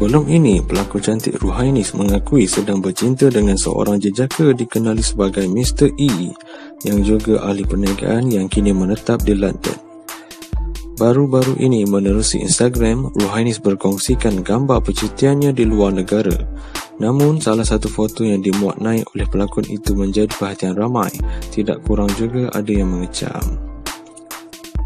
Sebelum ini, pelakon cantik Ruhainis mengakui sedang bercinta dengan seorang jejaka dikenali sebagai Mr. E yang juga ahli perniagaan yang kini menetap di London. Baru-baru ini menerusi Instagram, Ruhainis berkongsikan gambar percutiannya di luar negara. Namun, salah satu foto yang dimuat naik oleh pelakon itu menjadi perhatian ramai. Tidak kurang juga ada yang mengecam.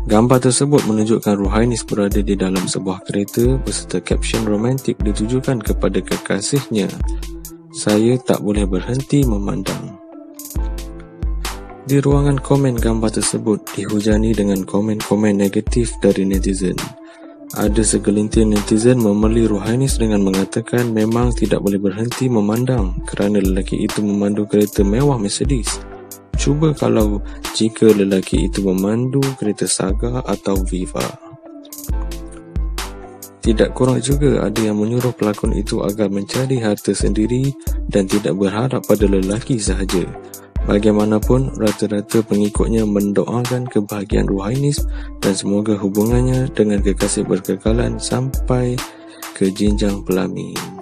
Gambar tersebut menunjukkan Ruhainis berada di dalam sebuah kereta beserta caption romantik ditujukan kepada kekasihnya. Saya tak boleh berhenti memandang. Di ruangan komen gambar tersebut dihujani dengan komen-komen negatif dari netizen. Ada segelintir netizen memeli Ruhainis dengan mengatakan memang tidak boleh berhenti memandang kerana lelaki itu memandu kereta mewah Mercedes. Cuba kalau jika lelaki itu memandu kereta Saga atau Viva. Tidak kurang juga ada yang menyuruh pelakon itu agar mencari harta sendiri dan tidak berharap pada lelaki sahaja. Bagaimanapun, rata-rata pengikutnya mendoakan kebahagiaan Ruhainis dan semoga hubungannya dengan kekasih berkekalan sampai ke jenjang pelamin.